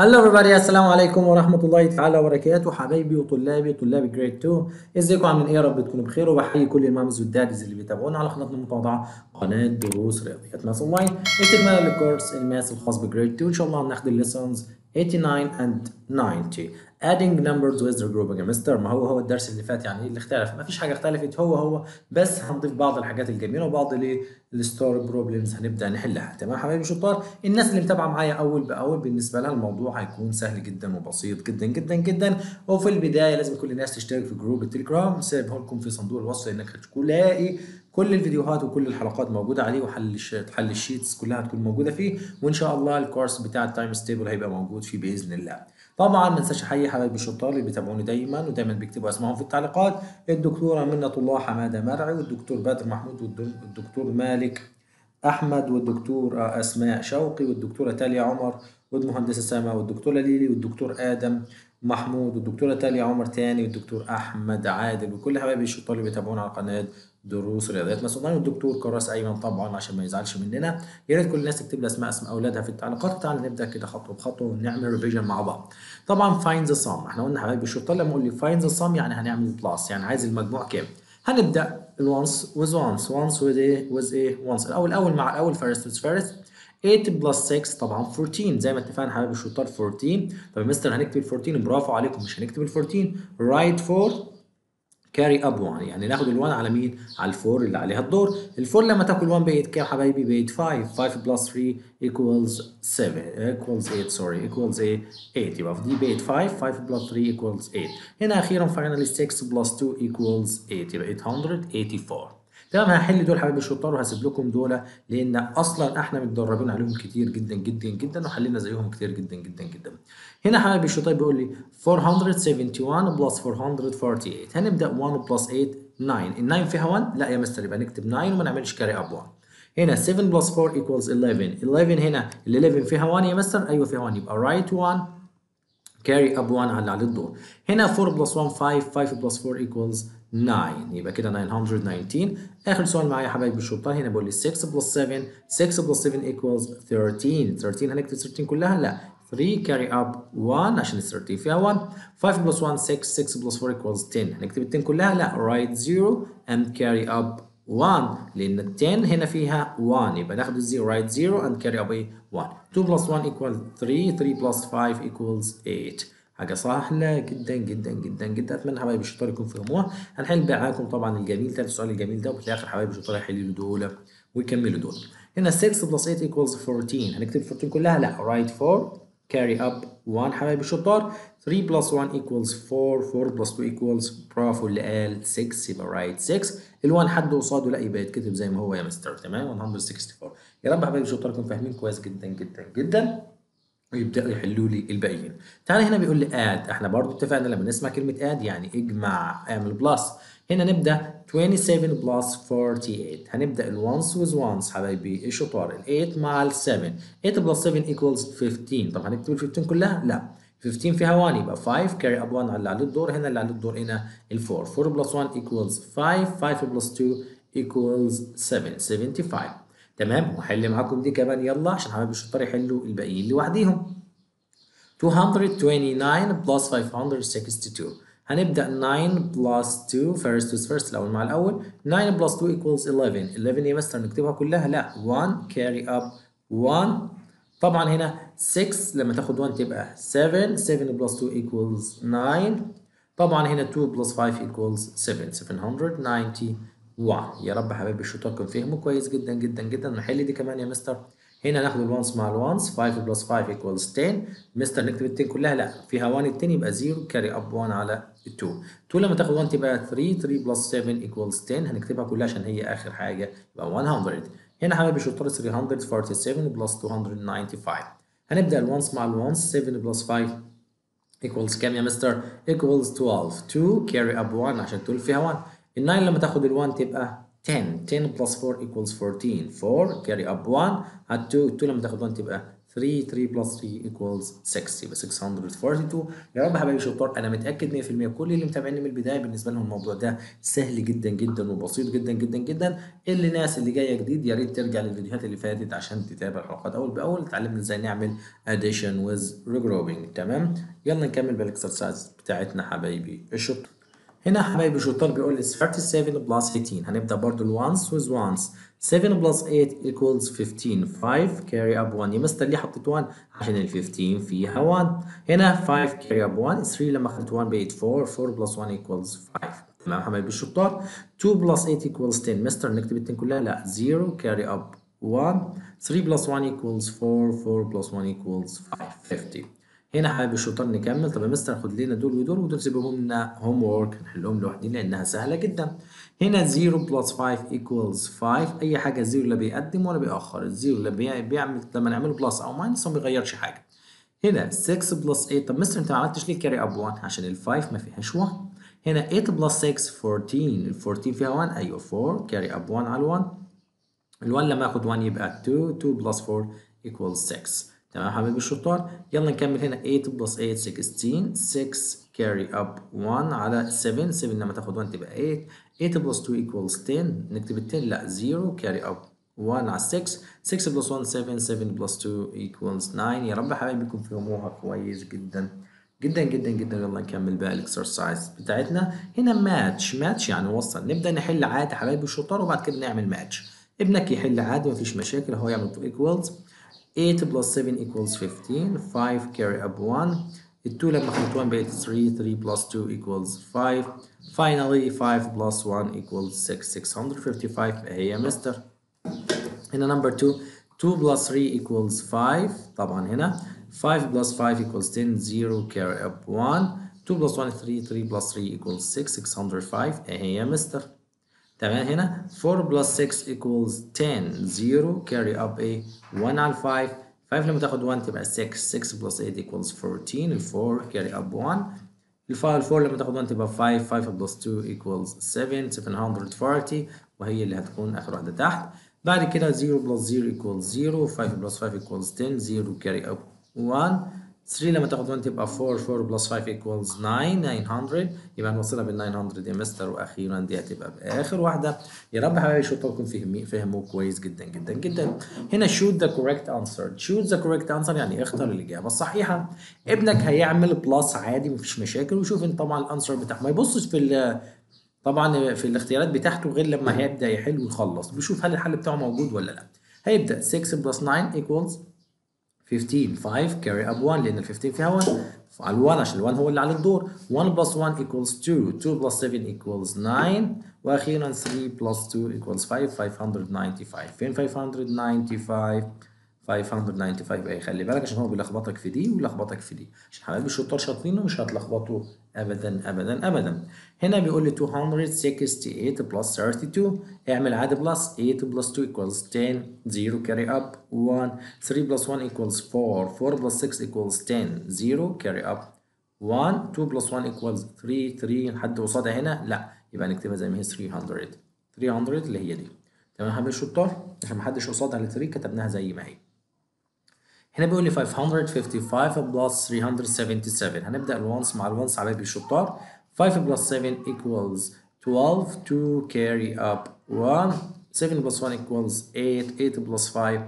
Hello everybody. السلام عليكم ورحمة الله تعالى وبركاته حبايبي وطلابي طلاب grade 2 ازيكم عاملين إيه يا رب تكونوا بخير وبحيي كل ال moms و ال daddies اللي بيتابعونا على قناتنا المتواضعة قناة دروس رياضيات math online استكمالا للكورس ال math الخاص ب grade 2 ان شاء الله هناخد ال lessons 89 and 90 adding numbers with regrouping يا مستر ما هو هو الدرس اللي فات يعني إيه اللي اختلف. ما فيش حاجة اختلفت. هو هو بس هنضيف بعض الحاجات الجميلة وبعض ال story problems هنبدأ نحلها. تمام حبايبي شطار؟ الناس اللي متابعة معايا أول بأول بالنسبة لها الموضوع هيكون سهل جدا وبسيط جدا جدا جدا. وفي البداية لازم كل الناس تشترك في جروب التليجرام سايبه لكم في صندوق الوصف انك هتلاقي كل الفيديوهات وكل الحلقات موجودة عليه وحل حل ال sheets كلها هتكون موجودة فيه وإن شاء الله الكورس بتاع ال times table هيبقى موجود فيه بإذن الله. طبعا ما انساش أحيي حبايبي الشطار اللي بيتابعوني دايما ودايما بيكتبوا أسمائهم في التعليقات. الدكتوره منة الله حمادة مرعي والدكتور بدر محمود والدكتور مالك أحمد والدكتور أسماء شوقي والدكتورة تاليا عمر والمهندسة سما والدكتورة ليلي والدكتور آدم محمود والدكتورة تاليا عمر تاني والدكتور أحمد عادل وكل حبايبي الشطار اللي بيتابعونا على قناة دروس رياضيات math online والدكتور كراس أيمن طبعا عشان ما يزعلش مننا. يا ريت كل الناس تكتب لي أسماء أسماء أولادها في التعليقات وتعالى نبدأ كده خطوة بخطوة ونعمل revision مع بعض. طبعا find the sum إحنا قلنا حبايبي الشطار لما يقول لي find the sum يعني هنعمل plus يعني عايز المجموع كام؟ هنبدأ ال ones with ones. ones with إيه with إيه ones. الأول الأول مع الأول first with first. 8 plus 6 طبعا 14 زي ما اتفقنا حبايبي الشطار 14 طب يا مستر هنكتب 14 برافو عليكم مش هنكتب ال 14 write 4 carry up 1 يعني ناخد ال1 على مين؟ على ال four اللي عليها الدور، ال four لما تاكل 1 بقت كام حبايبي؟ بقت 5 5 plus 3 equals 7 equals 8 sorry إيه؟ 8 يبقى في دي بقت 5 5 plus 3 equals 8 هنا أخيرا finally 6 plus 2 equals 8 يبقى 884 تمام هحل دول حبايبي الشطار وهسيب لكم دول لأن أصلا إحنا متدربين عليهم كتير جدا جدا جدا وحلينا زيهم كتير جدا جدا جدا. هنا حبايبي الشطار بيقول لي 471 plus 448 هنبدأ 1 plus 8 9 ال 9 فيها 1 لا يا مستر يبقى نكتب 9 وما نعملش carry up 1 هنا 7 plus 4 equals 11 11 هنا ال 11 فيها 1 يا مستر؟ أيوه فيها 1 يبقى write 1 carry up 1 على على الدور. هنا 4 plus 1 5 5 plus 4 equals 9 يبقى كده 919 آخر سؤال معايا يا حبايبي الشطار هنا بيقول لي 6 plus 7 6 plus 7 equals 13 13 هنكتب 13 كلها؟ لا. 3 carry up 1 عشان ال 13 فيها 1 5 plus 1 6 6 plus 4 equals 10 هنكتب ال 10 كلها؟ لا. write 0 and carry up 1 لأن ال 10 هنا فيها 1 يبقى ناخد ال zero 0 and carry up إيه 1 2 plus 1 equals 3 3 plus 5 equals 8 حاجة سهلة جدا جدا جدا جدا. أتمنى حبايبي الشطار يكون فهموها هنحل معاكم طبعا الجميل. ثالث السؤال الجميل ده وفي الآخر حبايبي الشطار هيحلوا دول ويكملوا دول. هنا 6 plus 8 equals 14 هنكتب 14 كلها؟ لا. Write 4 carry up 1 حبايبي الشطار 3 plus 1 equals 4 4 plus 2 equals برافو اللي قال 6 يبقى write 6 ال1 حد قصاده لا يبقى يتكتب زي ما هو يا مستر تمام؟ 164 يا رب حبايبي الشطار يكونوا فاهمين كويس جدا جدا جدا. ويبدأوا يحلوا لي الباقيين. تعالى هنا بيقول لي add إحنا برضو اتفقنا لما نسمع كلمة add يعني اجمع اعمل plus هنا نبدأ 27 plus 48 هنبدأ ال ones with ones حبايبي الشطار. ال 8 مع ال 7 8 plus 7 equals 15 طب هنكتب ال 15 كلها؟ لا. 15 فيها 1 يبقى 5 carry up 1 على اللي عليه الدور هنا اللي عليه الدور هنا ال 4 4 plus 1 equals 5 5 plus 2 equals 7 75 تمام؟ وحل معاكم دي كمان يلا عشان حبايبي الشطار يحلوا الباقيين لوحديهم. 229 plus 562 هنبدأ 9 plus 2 first with first الأول مع الأول. 9 plus 2 equals 11 11 يا مستر نكتبها كلها؟ لا. 1 carry up 1 طبعا هنا 6 لما تاخد 1 تبقى 7 7 plus 2 equals 9 طبعا هنا 2 plus 5 equals 7 791 يا رب حبايبي الشطار فهموا كويس جدا جدا جدا. نحل دي كمان يا مستر. هنا ناخد ال ones مع ال ones 5 plus 5 equals 10 مستر نكتب ال 10 كلها. لا فيها 1 ال 10 يبقى 0 carry up 1 على 2 2 لما تاخد 1 تبقى 3 3 plus 7 equals 10 هنكتبها كلها عشان هي آخر حاجة. يبقى 100 هنا حبايبي الشطار 347 plus 295 هنبدأ ال ones مع ال ones 7 plus 5 equals كام يا مستر؟ equals 12 2 carry up 1 عشان 12 فيها 1 ال 9 لما تاخد ال 1 تبقى 10 10 plus 4 equals 14 4 carry up 1 هات 2 2 لما تاخد 1 تبقى 3 3 بلس 3 equals 6 يبقى 642 يا رب حبايبي شطار أنا متأكد 100% كل اللي متابعيني من البداية بالنسبة لهم الموضوع ده سهل جدا جدا وبسيط جدا جدا جدا. اللي الناس اللي جاية جديد يا ريت ترجع للفيديوهات اللي فاتت عشان تتابع الحلقات أول بأول اتعلمنا إزاي نعمل addition with regrouping. تمام؟ يلا نكمل بال exercise بتاعتنا حبايبي الشطار. هنا حبايبي شطار بيقول لي 37 plus 18 هنبدأ برضو ال ones with ones. 7 plus 8 equals 15 5 carry up 1 يا مستر ليه حطيت 1 عشان ال 15 فيها 1 هنا 5 carry up 1 3 لما اخدت 1 بقت 4 4 plus 1 equals 5 تمام حبايبي الشطار 2 plus 8 equals 10 مستر نكتب ال 10 كلها. لا. 0 carry up 1 3 plus 1 equals 4 4 plus 1 equals 5 50 هنا حبايبي الشطار نكمل. طب يا مستر خد لنا دول ودول ودول سيبهم لنا homework نحلهم لوحدين لأنها سهلة جدا. هنا 0 plus 5 equals 5 أي حاجة 0 لا بيقدم ولا بيأخر. ال zero لا بيعمل لما نعمله plus أو minus ما بيغيرش حاجة. هنا 6 plus 8 طب مستر أنت ما عملتش ليه carry up 1 عشان ال 5 ما فيهاش 1 هنا 8 plus 6 14 ال 14 فيها 1 أيوه 4 carry up 1 على 1 ال 1 لما آخد 1 يبقى 2 2 plus 4 equals 6 تمام حبايبي الشطار؟ يلا نكمل هنا 8 plus 8 16 6 carry up 1 على 7 7 لما تاخد 1 تبقى 8 8 plus 2 equals 10 نكتب ال 10 لا 0 carry up 1 على 6 6 plus 1 7 7 plus 2 equals 9 يا رب حبايبي يكون فهموها كويس جدا. جدا جدا جدا. يلا نكمل بقى ال exercise بتاعتنا. هنا match match يعني وصل. نبدأ نحل عادي حبايبي الشطار وبعد كده نعمل ماتش ابنك يحل عادي مفيش مشاكل هو يعمل 2 equals. 8 plus 7 equals 15 5 carry up 1 ال 2 لما خدت 1 بقت 3 3 plus 2 equals 5 finally 5 plus 1 equals 6 655 اهي يا مستر هنا number 2 2 plus 3 equals 5 طبعا هنا 5 plus 5 equals 10 0 carry up 1 2 plus 1 3 3 plus 3 equals 6 605 اهي يا مستر تمام هنا 4 plus 6 equals 10 0 carry up a 1 على 5 5 لما تاخد 1 تبقى 6 6 plus 8 equals 14 ال 4 carry up 1 ال 4 لما تاخد 1 تبقى 5 5 plus 2 equals 7 740 وهي اللي هتكون آخر واحدة تحت. بعد كده 0 plus 0 equals 0 5 plus 5 equals 10 0 carry up 1 3 لما تاخد 1 تبقى 4 4 بلس 5 equals 9 900 يبقى هنوصلها بال 900 يا مستر وأخيرا دي هتبقى بآخر واحدة. يا رب حبايبي الشطار فهمي فهموه كويس جدا جدا جدا. هنا shoot the correct answer. choose the correct answer يعني اختر الإجابة الصحيحة. ابنك هيعمل plus عادي مفيش مشاكل. وشوف انت طبعا ال answer بتاعه ما يبصش في طبعا في الاختيارات بتاعته غير لما هيبدأ يحل ويخلص. بيشوف هل الحل بتاعه موجود ولا لا. هيبدأ. 6 plus 9 equals 15 5 carry up 1 لأن ال 15 فيها 1 على ال 1 عشان ال 1 هو اللي على الدور 1 plus 1 equals 2 2 plus 7 equals 9 وأخيرا 3 plus 2 equals 5 595 فين 595 595 أي خلي بالك عشان هو بيلخبطك في دي ويلخبطك في دي. عشان حبايبي الشطار شاطرين ومش هتلخبطوا ابدا ابدا ابدا. هنا بيقول لي 268 plus 32 اعمل عادي plus 8 plus 2 equals 10 0 carry up 1 3 plus 1 equals 4 4 plus 6 equals 10 0 carry up 1 2 plus 1 equals 3 3 حد قصادها هنا؟ لا. يبقى نكتبها زي ما هي 300 300 اللي هي دي. تمام حبايبي الشطار؟ عشان محدش قصادها ال 3 كتبناها زي ما هي. هنا بيقول لي 555 plus 377 هنبدأ ال ones مع ال ones حبايبي الشطار 5 plus 7 equals 12 2 carry up 1 7 plus 1 equals 8 8 plus 5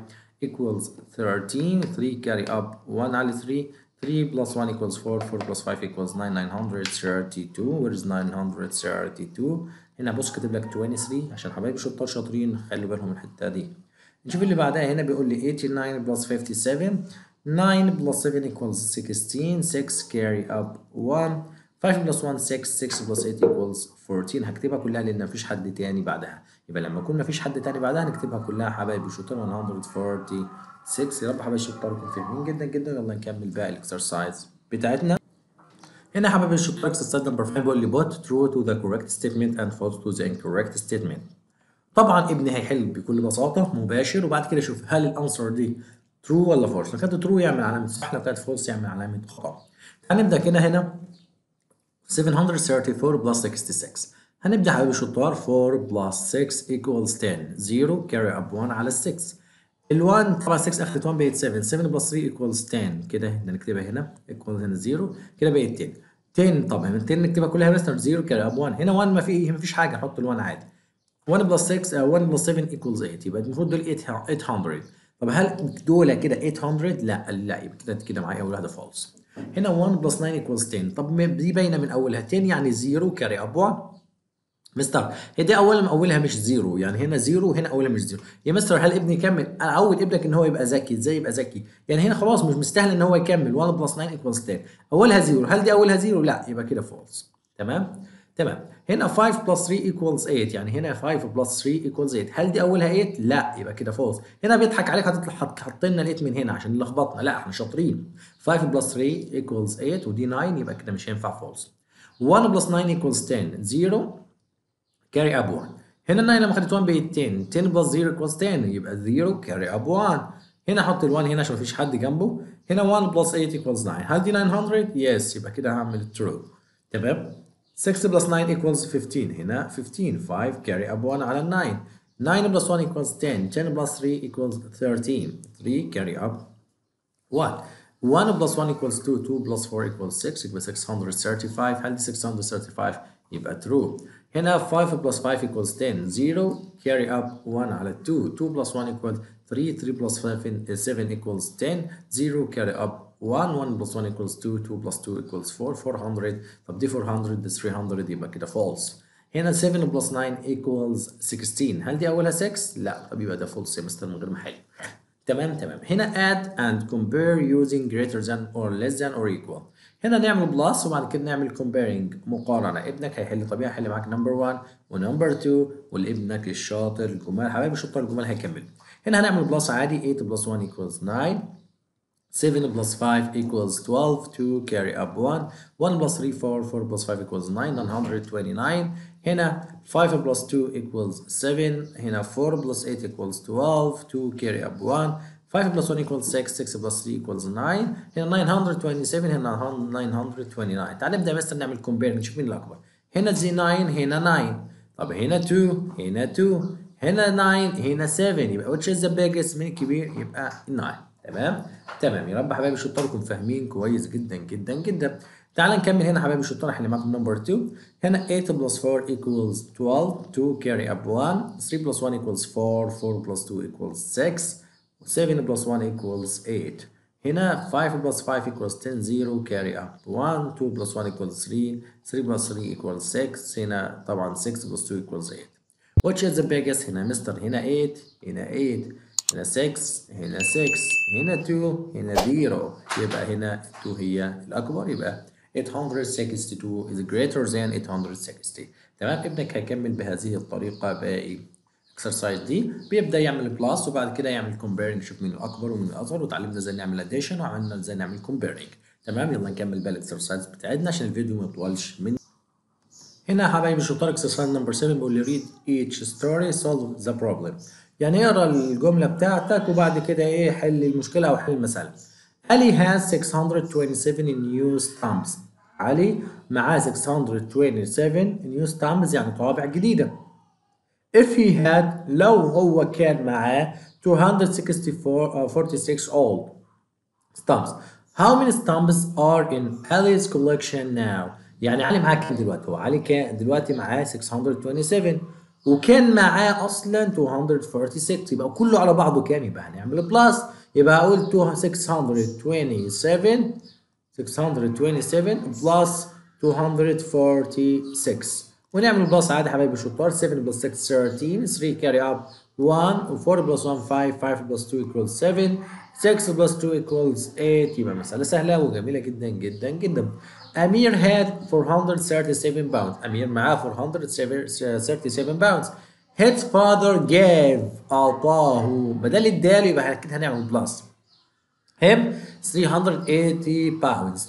equals 13 3 carry up 1 على 3 3 plus 1 equals 4 4 plus 5 equals 9 932 where is 932 هنا بص كاتب لك 23 عشان حبايبي شطار شاطرين خلي بالهم من الحتة دي. نشوف اللي بعدها هنا بيقول لي 89 plus 57 9 plus 7 equals 16 6 carry up 1 5 plus 1 6 6 plus 8 equals 14 هكتبها كلها لأن مفيش حد تاني بعدها. يبقى لما يكون مفيش حد تاني بعدها نكتبها كلها حبايبي شطار 146 يا رب حبايبي يكونوا فاهمين جدا جدا. يلا نكمل بقى ال exercise بتاعتنا. هنا حبايبي الشطار exercise number 5 بيقول لي put true to the correct statement and false to the incorrect statement. طبعا ابني هيحل بكل بساطة مباشر وبعد كده يشوف هل ال answer دي true ولا false لو كانت true يعمل علامة صح لو كانت false يعمل علامة خطا هنبدأ كده هنا. 734 plus 66 هنبدأ حبايبي شطار 4 plus 6 equals 10 0 carry up 1 على 6 ال 1 طبعا 6 اخذت 1 بقت 7 7 plus 3 equals 10 كده نكتبها هنا. equals هنا 0 كده بقت 10 10 طبعا 10 نكتبها كلها مستر 0 carry up 1 هنا 1 ما في ما فيش حاجة نحط ال 1 عادي. 1 plus 6 1 plus 7 equals 8 يبقى المفروض دول 800 طب هل دول كده 800 لا لا يبقى كده كده معايا أول واحدة false هنا 1 plus 9 equals 10 طب دي باينة من أولها. 10 يعني 0 carry up 1 مستر هي دي اولا أولها مش زيرو يعني هنا زيرو وهنا أولها مش زيرو يا مستر هل ابني يكمل أعود ابنك إن هو يبقى ذكي. إزاي يبقى ذكي؟ يعني هنا خلاص مش مستاهل إن هو يكمل. 1 plus 9 equals 10 أولها زيرو هل دي أولها زيرو لا يبقى كده false تمام؟ تمام. هنا 5 plus 3 equals 8 يعني هنا 5 plus 3 equals 8 هل دي أولها 8 لا يبقى كده false هنا بيضحك عليك هتطلع حط لنا 8 من هنا عشان لخبطنا لا إحنا شاطرين. 5 plus 3 equals 8 ودي 9 يبقى كده مش هينفع false 1 plus 9 equals 10 0 carry up 1 هنا 9 لما خدت 1 بقت 10 10 plus 0 equals 10 يبقى 0 carry up 1 هنا أحط ال 1 هنا عشان مفيش حد جنبه. هنا 1 plus 8 equals 9 هل دي 900 yes يبقى كده هعمل true. تمام؟ 6 بلس 9 equals 15 هنا 15 5 carry up 1 على 9 9 بلس 1 equals 10 10 بلس 3 equals 13 3 carry up 1 1 plus 1 equals 2 2 plus 4 equals 6 يبقى 635 هل دي 635 يبقى true هنا 5 plus 5 equals 10 0 carry up 1 على 2 2 plus 1 equals 3 3 plus 7 7 equals 10 0 carry up 1 1 plus 1 equals 2 2 plus 2 equals 4 400 طب دي 400 دي 300 يبقى كده false. هنا 7 plus 9 equals 16 هل دي أولها 6 لا طب يبقى ده false يا مستر من غير ما احل تمام تمام. هنا add and compare using greater than or less than or equal. هنا نعمل plus وبعد كده نعمل comparing مقارنة. ابنك هيحل طبيعي هيحل معاك number 1 و number 2 والابنك الشاطر الجمال حبايبي الشطار الجمال هيكمل. هنا هنعمل plus عادي 8 plus 1 equals 9 7 plus 5 equals 12 2 carry up 1 1 plus 3 4 4 plus 5 equals 9 929 هنا 5 plus 2 equals 7 هنا 4 plus 8 equals 12 2 carry up 1 5 plus 1 equals 6 6 plus 3 equals 9 هنا 927 هنا 929 تعال نبدا مثلا نعمل كومبير نشوف مين الاكبر هنا زي 9 هنا 9 طب هنا 2 هنا 2 هنا 9 هنا 7 يبقى which is the biggest مين الكبير يبقى 9 تمام؟ تمام يا رب حبايبي الشطار تكونوا فاهمين كويس جدا جدا جدا. تعال نكمل هنا حبايبي الشطار إحنا معاكم number 2 هنا 8 plus 4 equals 12 2 carry up 1 3 plus 1 equals 4 4 plus 2 equals 6 7 plus 1 equals 8 هنا 5 plus 5 equals 10 0 carry up 1 2 plus 1 equals 3 3 plus 3 equals 6 هنا طبعا 6 plus 2 equals 8 which is the biggest هنا مستر هنا 8 هنا 8 هنا 6 هنا 6 هنا 2 هنا 0 يبقى هنا 2 هي الأكبر يبقى 862 is greater than 860 تمام؟ ابنك هيكمل بهذه الطريقة باقي exercise دي. بيبدأ يعمل plus وبعد كده يعمل comparing نشوف مين الأكبر ومين الأصغر وتعلمنا إزاي نعمل addition وعملنا إزاي نعمل comparing تمام؟ يلا نكمل بقى ال exercise بتاعتنا عشان الفيديو ما يطولش من هنا يا حبايبي الشطار exercise number 7 بيقول لي read each story solve the problem. يعني اقرا الجملة بتاعتك وبعد كده إيه حل المشكلة أو حل المسألة. علي has 627 new stamps علي معاه 627 new stamps يعني طوابع جديدة. If he had لو هو كان معاه 264 uh, 46 old stamps how many stamps are in Ali's collection now? يعني علي معاه كام دلوقتي؟ هو علي كان دلوقتي معاه 627 وكان معاه أصلا 246 يبقى كله على بعضه كام؟ يبقى هنعمل plus يبقى أقول 627 627 plus 246 ونعمل plus عادي حبايبي شطار. 7 plus 6 13 3 carry up 1 و 4 plus 1 5 5 plus 2 equals 7 6 plus 2 equals 8 يبقى مسألة سهلة وجميلة جدا جدا جدا. أمير had 437 pounds. أمير معاه 437 pounds. His father gave أعطاه بدل اداله يبقى كده هنعمل plus him 380 pounds.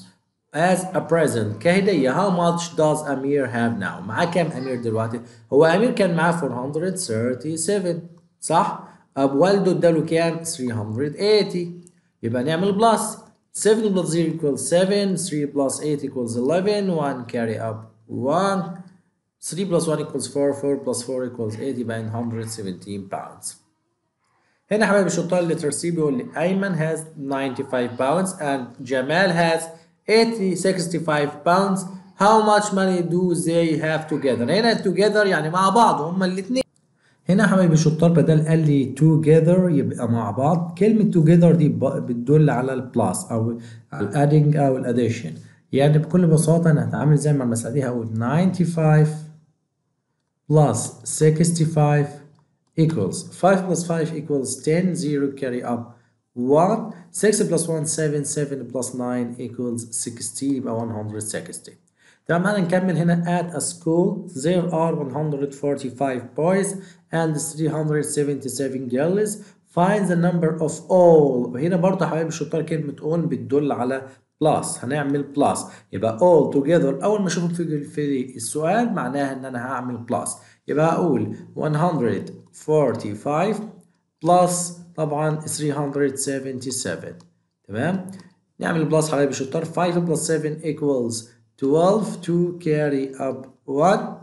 As a present. كهدية. How much does أمير have now? معاه كام أمير دلوقتي؟ هو أمير كان معاه 437 صح؟ أب والده اداله كام؟ 380 يبقى نعمل بلس 7 plus 0 equals 7 3 plus 8 equals 11 1 carry up 1 3 plus 1 equals 4 4 plus 4 equals 8 يبقى 117 pounds هنا حبايبي الشطار letter C بيقول لي أيمن has 95 pounds and Jamal has 80 65 pounds how much money do they have together هنا together يعني مع بعض هما الاثنين هنا حبايبي الشطار بدل قال لي together يبقى مع بعض. كلمة together دي بتدل على ال plus أو ال adding أو ال addition يعني بكل بساطة أنا هتعامل زي ما المسألة دي هقول 95 plus 65 equals 5 plus 5 equals 10 0 carry up 1 6 plus 1 7 7 plus 9 equals 60 يبقى 160 تمام هنا نكمل هنا at a school. There are 145 boys and 377 girls. Find the number of all. هنا برضه حبايبي الشطار كلمة all بتدل على بلس هنعمل بلس يبقى all together. أول ما أشوفهم في السؤال معناها إن أنا هعمل plus يبقى هقول 145 plus طبعا 377 تمام؟ نعمل plus حبايبي الشطار. 5 plus 7 equals 12 2 carry up 1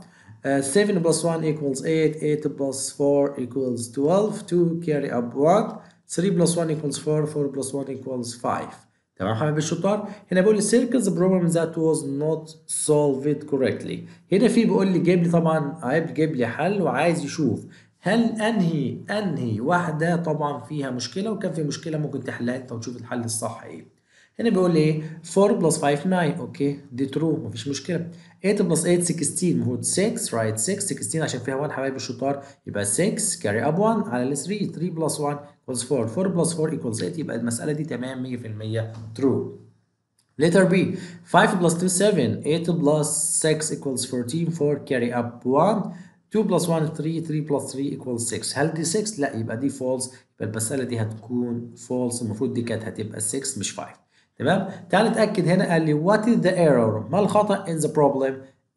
uh, 7 plus 1 equals 8 8 plus 4 equals 12 2 carry up 1 3 plus 1 equals 4 4 plus 1 equals 5 تمام حبايبي الشطار؟ هنا بيقول لي circles problem that was not solved correctly. هنا في بيقول لي جايب لي طبعا عايز جايب لي حل وعايز يشوف هل أنهي أنهي واحدة طبعا فيها مشكلة وكان في مشكلة ممكن تحلها أنت وتشوف الحل الصح إيه. هنا بيقول لي إيه 4 plus 5 9 okay دي true مفيش مشكلة. 8 plus 8 16 المفروض 6 write 6 16 عشان فيها 1 حبايبي الشطار يبقى 6 carry up 1 على ال 3 3 plus 1 equals 4 4 plus 4 equals 8 يبقى المسألة دي تمام 100% true Letter B 5 plus 2 7 8 plus 6 equals 14 4 carry up 1 2 plus 1 3 3 plus 3 equals 6 هل دي 6 لا يبقى دي false. يبقى المسألة دي هتكون false. المفروض دي كانت هتبقى 6 مش 5 تمام؟ تعال نتأكد هنا قال لي what is the error ما الخطأ؟ in the problem.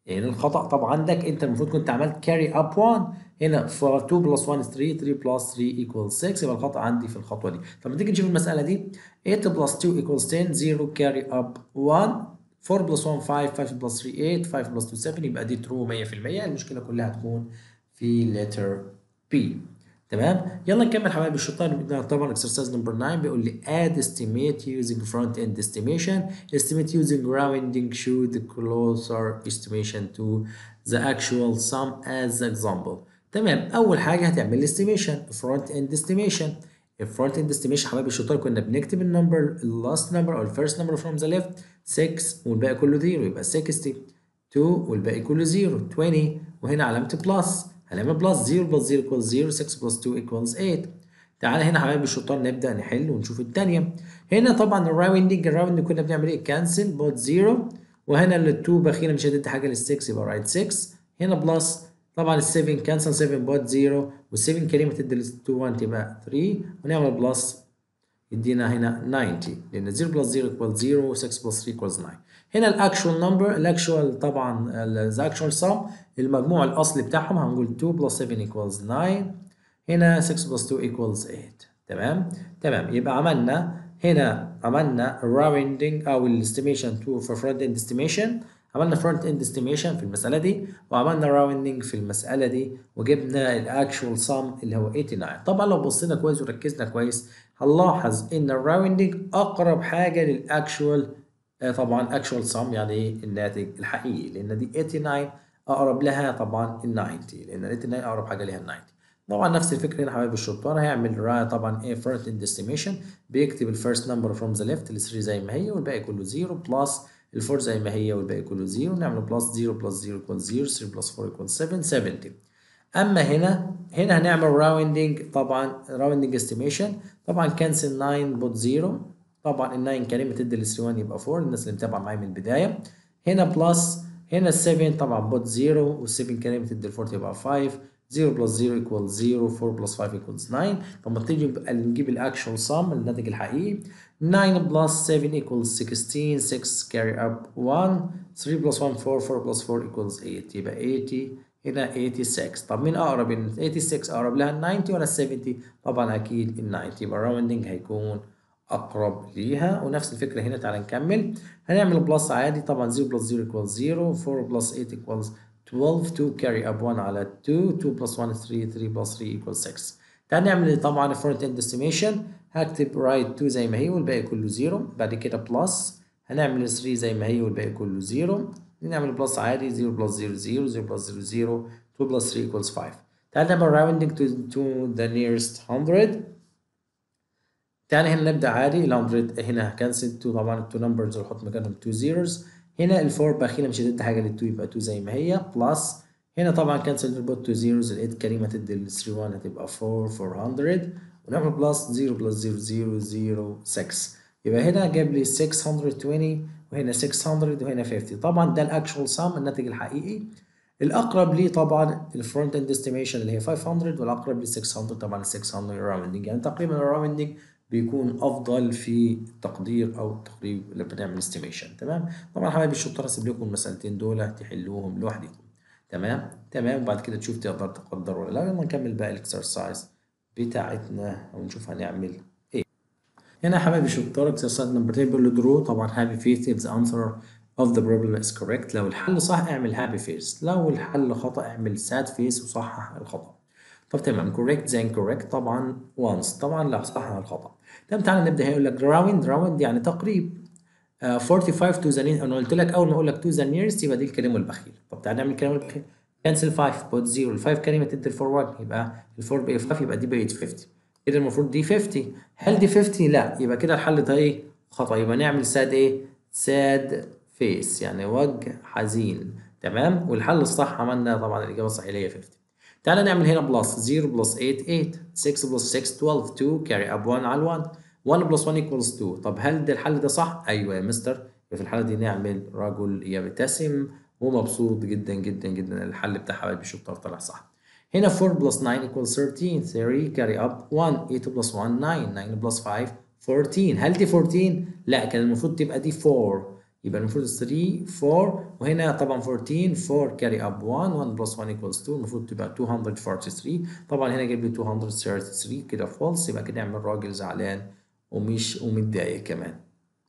يعني الخطأ طبعا عندك أنت المفروض كنت عملت carry up 1 هنا ف 2 plus 1 3 3 plus 3 equals 6 يبقى الخطأ عندي في الخطوة دي. لما تيجي نشوف المسألة دي. 8 بلس 2 equals 10 0 carry up 1 4 بلس 1 5 5 بلس 3 8 5 بلس 2 7 يبقى دي true 100% المشكلة كلها هتكون في letter B تمام؟ يلا نكمل حبايبي الشطار طبعا exercise number 9 بيقول لي add estimate using front end estimation. Estimate using rounding show the closer estimation to the actual sum as example. تمام. أول حاجة هتعمل لي estimation. Front end estimation. ال front end estimation حبايبي الشطار كنا بنكتب ال number ال last number أو ال first number from the left 6 والباقي كله 0 يبقى 60 2 والباقي كله 0 20 وهنا علامة plus هنعمل plus 0 plus 0 equals 0 6 plus 2 equals 8 تعالى هنا حبايبي الشطار نبدأ نحل ونشوف الثانية هنا طبعا ال rounding ال rounding كنا بنعمل إيه؟ cancel put 0 وهنا ال 2 بخيله مش هتدي حاجة لل 6 يبقى write 6 هنا plus طبعا ال 7 cancel 7 put 0 وال 7 كريمة تدي ل 2 1 تبقى 3 ونعمل plus يدينا هنا 90 لأن 0 plus 0 equals 0 6 plus 3 equals 9 هنا الاكشوال نمبر الاكشوال طبعا الاكشوال سم المجموع الأصلي بتاعهم هنقول 2 plus 7 equals 9 هنا 6 plus 2 equals 8 تمام؟ تمام. يبقى عملنا هنا عملنا rounding أو ال estimation تو في front end estimation عملنا front end estimation في المسألة دي وعملنا rounding في المسألة دي وجبنا ال actual sum اللي هو 89 طبعا لو بصينا كويس وركزنا كويس هنلاحظ إن ال rounding أقرب حاجة لل actual طبعا actual sum يعني الناتج الحقيقي لأن دي 89 أقرب لها طبعا ال 90 لأن ال 89 أقرب حاجة ليها ال 90 طبعا نفس الفكرة هنا حبايب الشطار هيعمل طبعا إيه front end estimation بيكتب ال first number from the left ال 3 زي ما هي والباقي كله 0 plus ال 4 زي ما هي والباقي كله 0 نعمل plus 0 plus 0 equals 0 3 plus 4 equals 7 70 أما هنا هنا هنعمل rounding طبعا rounding estimation طبعا cancel 9 put 0 طبعا ال 9 كريمة تدي ال 3 1 يبقى 4 الناس اللي متابعة معايا من البداية. هنا plus هنا ال 7 طبعا put 0 وال 7 كريمة تدي ال 4 تبقى 5 0 plus 0 equals 0 4 plus 5 equals 9 لما تيجي نجيب ال actual sum الناتج الحقيقي. 9 plus 7 equals 16 6 carry up 1 3 plus 1 4 4 plus 4 equals 8 يبقى 80 هنا 86 طب مين أقرب ال 86 أقرب لها؟ ال 90 ولا ال 70 طبعا أكيد ال 90 يبقى ال rounding هيكون أقرب ليها. ونفس الفكرة هنا تعالى نكمل. هنعمل plus عادي. طبعا 0 plus 0 equals 0 4 plus 8 equals 12 2 carry up 1 على 2 2 plus 1 3 3 plus 3 equals 6 تعال نعمل طبعا ال front end estimation هكتب write 2 زي ما هي والباقي كله zero بعد كده plus هنعمل 3 زي ما هي والباقي كله zero نعمل plus عادي 0 plus 0 0 0 plus 0 0 2 plus 3 equals 5 تعال نعمل rounding to, to the nearest 100 تعال هنا نبدأ عادي ال 100 هنا ه cancel 2 طبعا ال 2 numbers ونحط مكانهم 2 zeros. هنا ال 4 بخيلة مش هتدي حاجة لل 2 يبقى 2 زي ما هي plus هنا طبعا cancel نحط 2 zeros ال 8 كريمة تدي ال 3 1 هتبقى 4 400 ونعمل plus 0 plus 0 0 0 6 يبقى هنا جاب لي 620 وهنا 600 وهنا 50 طبعا ده ال actual sum الناتج الحقيقي. الأقرب لي طبعا ال front end estimation اللي هي 500 والأقرب لي 600 طبعا 600 rounding يعني تقريبا ال rounding بيكون أفضل في التقدير أو التقريب اللي بنعمل estimation تمام؟ طبعا حبايبي الشطار هسيب لكم المسالتين دول تحلوهم لوحدكم. تمام؟ تمام؟ وبعد كده تشوف تقدر تقدر ولا لا. يلا نكمل بقى ال exercise بتاعتنا ونشوف هنعمل هنا حبايبي الشطار exercise number 10 بيقول له draw طبعا happy face if the answer of the problem is correct. لو الحل صح اعمل happy face. لو الحل خطأ اعمل sad face وصحح الخطأ. طب تمام correct the incorrect طبعا ones. طبعا لا صحح الخطأ. طب تعالى نبدأ. هيقول لك round round يعني تقريب. uh, 45 to the nearest أنا قلت لك أول ما أقول لك to the nearest يبقى دي الكريم والبخيل طب تعالى نعمل الكريم والبخيل cancel 5 put 0 ال 5 كريمة تدي ال 4 1 يبقى ال 4 بقى 5 يبقى دي بقت 50 كده المفروض دي 50 هل دي 50 لا. يبقى كده الحل ده إيه؟ خطأ. يبقى نعمل sad إيه؟ sad face يعني وجه حزين. تمام؟ والحل الصح عملنا طبعا الإجابة الصحيحة اللي هي 50 تعالى نعمل هنا plus 0 plus 8 8 6 plus 6 12 2 carry up 1 على 1 1 plus 1 equals 2 طب هل ده الحل ده صح؟ أيوه يا مستر في الحالة دي نعمل رجل يبتسم. ومبسوط جدا جدا جدا. الحل بتاعها بالشطار طلع صح. هنا 4 plus 9 equals 13 3 carry up 1 8 plus 1 9 9 plus 5 14 هل دي 14؟ لا كان المفروض تبقى دي 4 يبقى المفروض 3 4 وهنا طبعا 14 4 carry up 1 1 plus 1 equals 2 المفروض تبقى 243 طبعا هنا جايب لي 233 كده false يبقى كده اعمل راجل زعلان ومش ومتضايق كمان.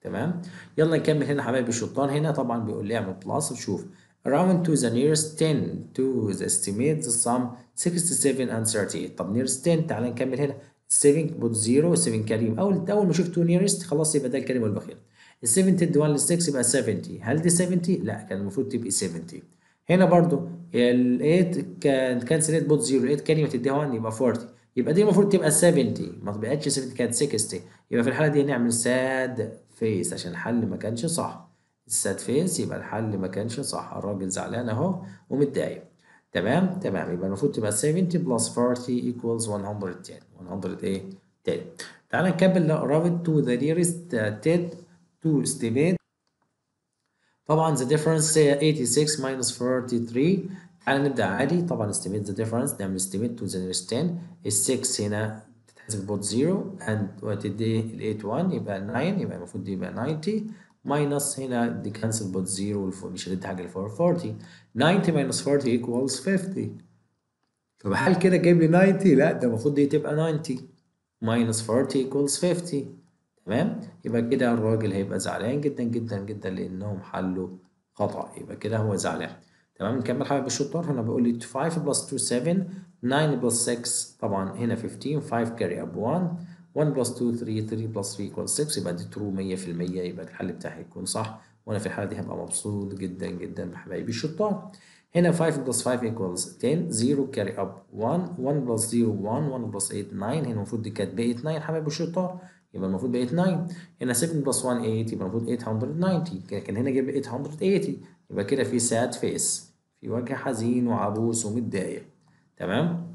تمام؟ يلا نكمل هنا حبايبي الشطار. هنا طبعا بيقول لي اعمل plus وشوف round to the nearest 10 to the estimate the sum 67 and 38 طب nearest 10 تعال نكمل هنا. 7 put 0 7 كريم. أول أول ما شفت 2 nearest خلاص يبقى ده الكريم والبخيل ال 7 تدي 1 ل 6 يبقى 70 هل دي 70 لا كان المفروض تبقى 70 هنا برضو ال 8 كان cancel 8 put 0 8 كريمة تديها 1 يبقى 40 يبقى دي المفروض تبقى 70 ما بقتش 70 كانت 60 يبقى في الحالة دي نعمل sad face عشان الحل ما كانش صح. ال sad face يبقى الحل ما كانش صح. الراجل زعلان اهو ومتضايق. تمام؟ تمام. يبقى المفروض تبقى 70 plus 40 equals 110 100 إيه؟ 10 تعال نكمل round to the nearest 10 to estimate. طبعا the difference 86 minus 43 تعال نبدأ عادي. طبعا estimate the difference. نعمل estimate to the nearest 10 ال 6 هنا تتحسب put 0 and وتدي ال 8 1 يبقى 9 يبقى المفروض دي يبقى 90 minus هنا دي cancel put 0 مش هتدي حاجة ل 40 90 minus 40 equals 50 طب هل كده جايب لي 90 لا ده المفروض دي تبقى 90 minus 40 equals 50 تمام؟ يبقى كده الراجل هيبقى زعلان جدا جدا جدا لأنهم حلوا خطأ. يبقى كده هو زعلان. تمام؟ نكمل حبايب الشطار هنا بيقول لي 5 plus 2 7 9 plus 6 طبعا هنا 15 5 carry up 1 1 plus 2 3 3 plus 3 equals 6 يبقى دي true 100% يبقى الحل بتاعي يكون صح. وأنا في الحالة دي هبقى مبسوط جدا جدا بحبايبي. الشطار هنا 5 plus 5 equals 10 0 carry up 1 1 plus 0 1 1 plus 8 9 هنا المفروض دي كانت بقت 9 حبايبي الشطار يبقى المفروض بقت 9 هنا 7 plus 1 8 يبقى المفروض 890 كان هنا جايب 880 يبقى كده في sad face في وجه حزين وعبوس ومتضايق. تمام؟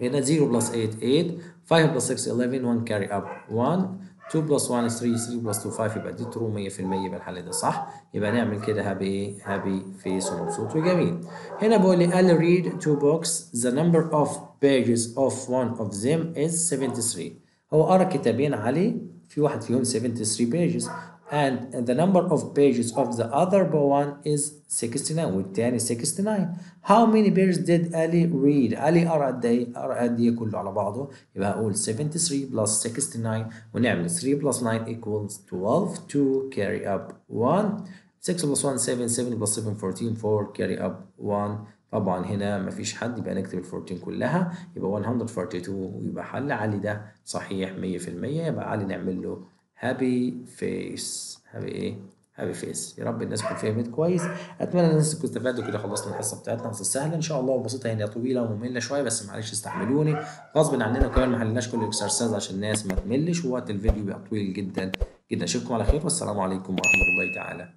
هنا 0 plus 8 8 5 plus 6 11 1 carry up 1 2 plus 1 3 3 plus 2 5 يبقى دي true 100% يبقى الحل ده صح. يبقى نعمل كده happy happy face ومبسوط وجميل. هنا بقول لي I'll read two books. The number of pages of one of them is 73 هو قرأ كتابين عليه. في واحد فيهم 73 pages. And the number of pages of the other one is 69 والتاني 69 how many pages did Ali read? Ali قرا قد إيه قرا قد إيه كله على بعضه. يبقى هقول 73 plus 69 ونعمل 3 plus 9 equals 12 2 carry up 1 6 plus 1 7 7 plus 7 14 4 carry up 1 طبعا هنا مفيش حد يبقى نكتب ال 14 كلها. يبقى 142 ويبقى حل علي ده صحيح 100% يبقى علي نعمل له هابي فيس هابي إيه؟ happy face يا رب الناس تكون فهمت كويس. أتمنى الناس تكون استفادوا كده. خلصنا الحصة بتاعتنا. حصه سهلة. إن شاء الله وبسيطة. هي طويلة ومملة شوية. بس معلش استحملوني. غصب عننا كمان ما حلناش كل ال exercise عشان الناس ما تملش. ووقت الفيديو بيبقى طويل جدا. جدا. أشوفكم على خير. والسلام عليكم ورحمة الله تعالى.